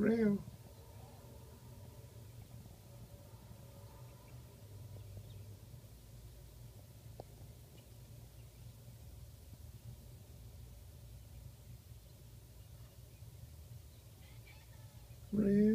real. Real.